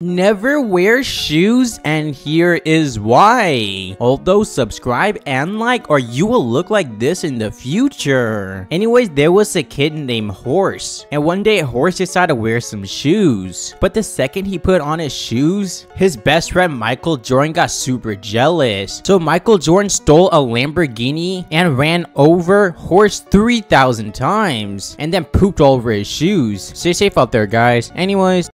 Never wear shoes and here is why. Although subscribe and like or you will look like this in the future. Anyways, there was a kid named Horse. And one day Horse decided to wear some shoes. But the second he put on his shoes, his best friend Michael Jordan got super jealous. So Michael Jordan stole a Lamborghini and ran over Horse 3,000 times. And then pooped all over his shoes. Stay safe out there guys. Anyways.